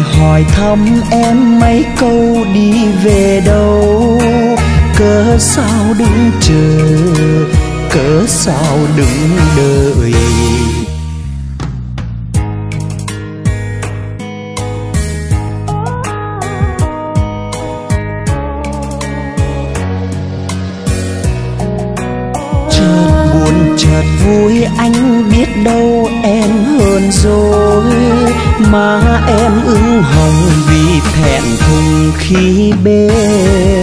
hỏi thăm em mấy câu đi về đâu. Cớ sao đứng chờ, cớ sao đứng đợi? Chợt buồn, chợt vui, anh biết đâu em hơn rồi mà em ưng hồng vì thẹn thùng khi bên.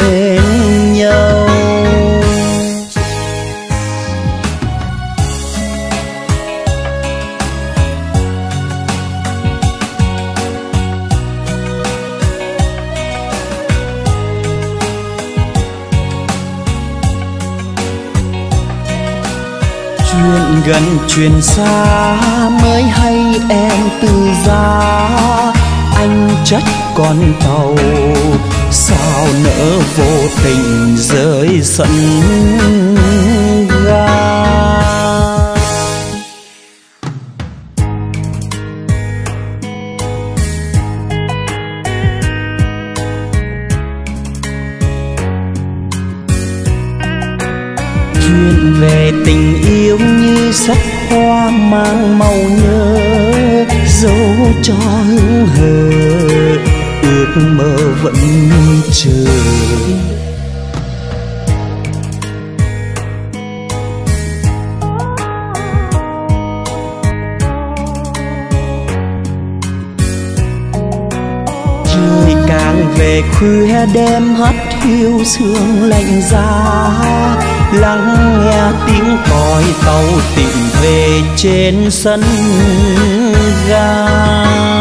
Chuyện gần chuyện xa. Mới hay em từ ra anh trách con tàu. Sao nỡ vô tình rơi sân? Sắc hoa mang màu nhớ, dấu cho hương hờ, ước mơ vẫn chờ. Trời càng về khuya đêm hắt hiu sương lạnh giá lắng nghe tiếng còi tàu tìm về trên sân ga.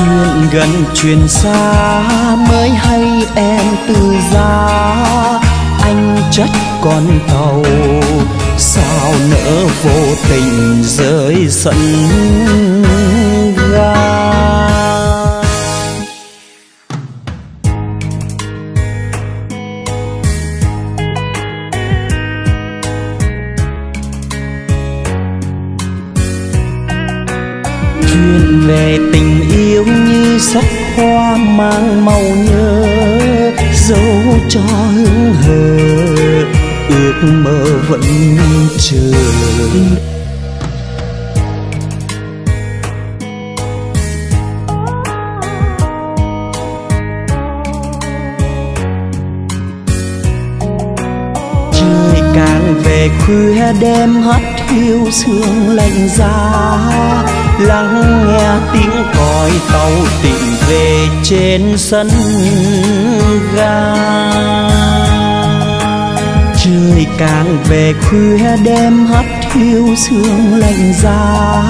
Chuyện gần chuyện xa mới hay em từ ra anh chất con tàu, sao nỡ vô tình rơi sân ga? Chuyện về tình yêu như sắc hoa mang màu nhớ, dấu cho hương hờ, ước mơ vẫn chờ. Trời càng về khuya đêm hắt hiu sương lạnh giá lắng nghe tiếng còi tàu tìm về trên sân ga. Trời càng về khuya đêm hắt hiu sương lạnh giá.